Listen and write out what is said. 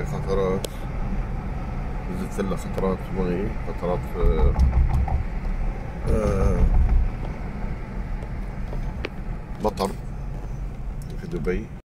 في خطرات نزلت لنا خطرات مي خطرات في آه،, آه، مطر في دبي.